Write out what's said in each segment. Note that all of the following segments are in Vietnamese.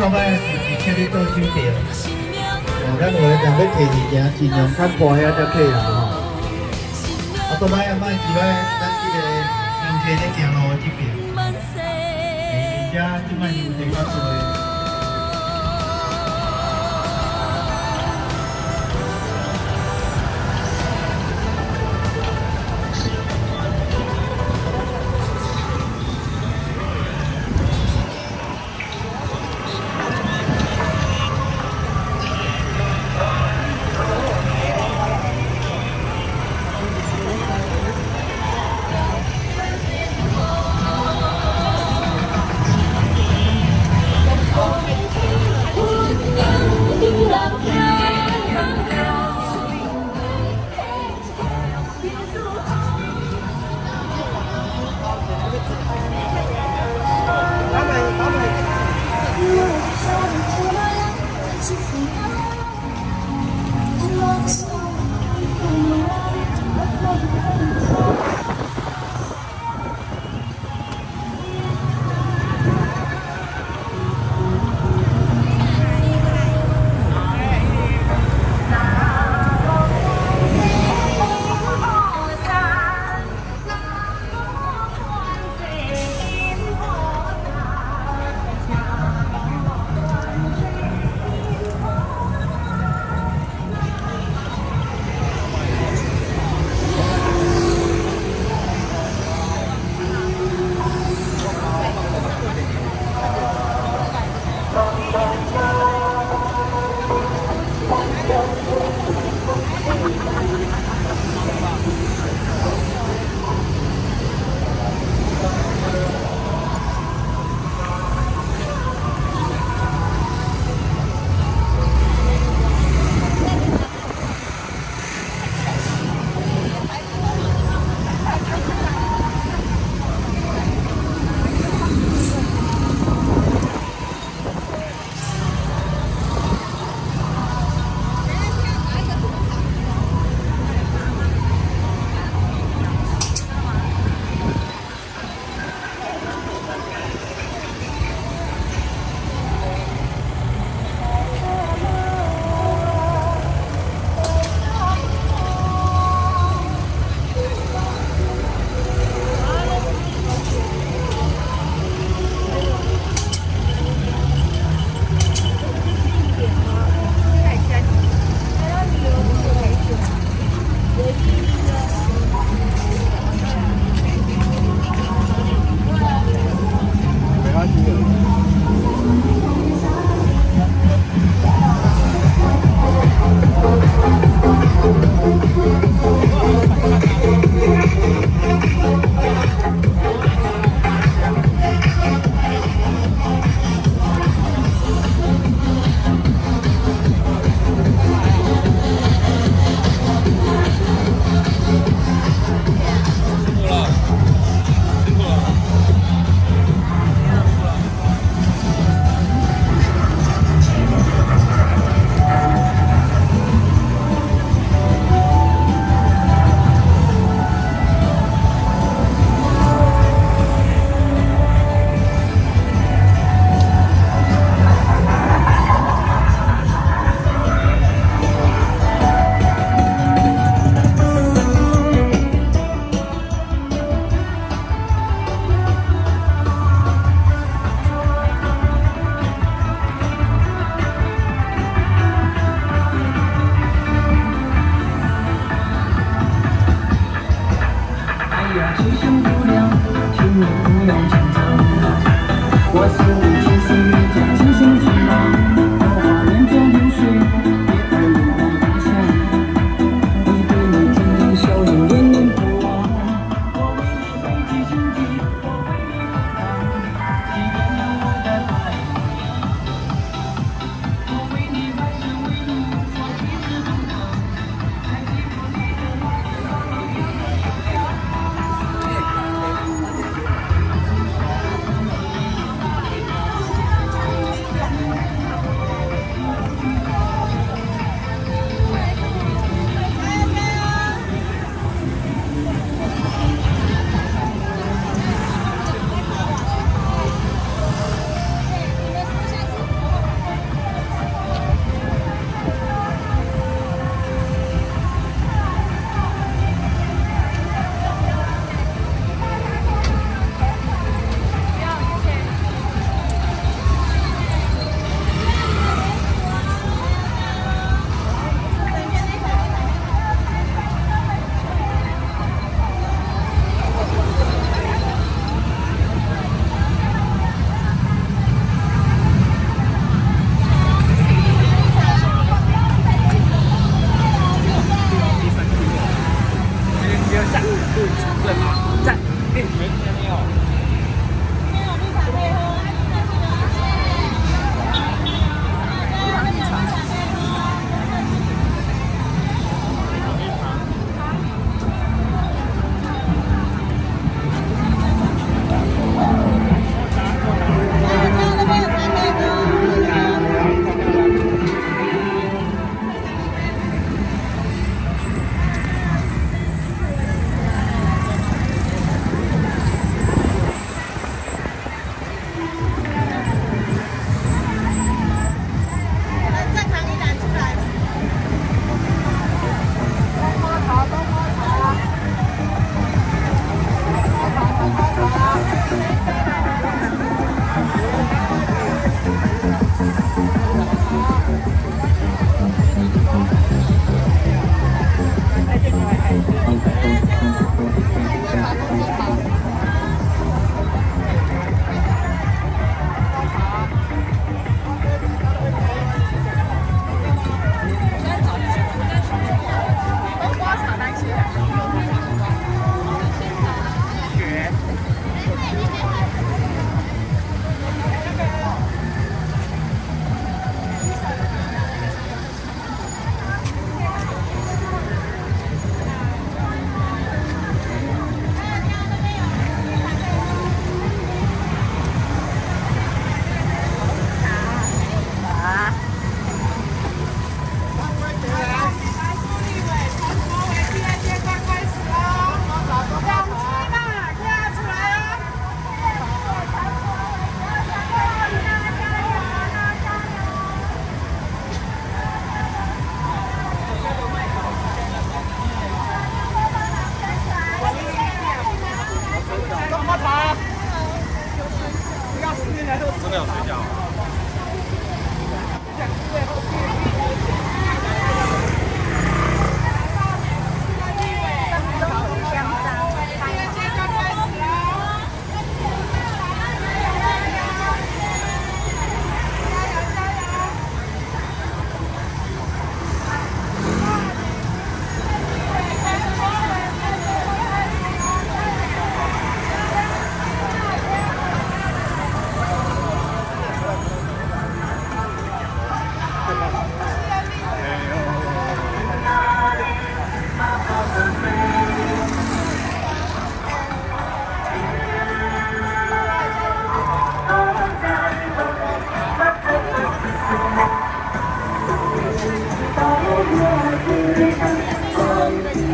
trong em khi đi tôi xin tiền. Các người đang biết thì gì vậy chỉ nhóm khăn phò hay đã kể à ở tôi bay em bay chị bay đang chỉ để mình kể để kiểu nó chỉ biển ra chứ mà nhìn thấy con người Roger. you.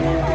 Yeah.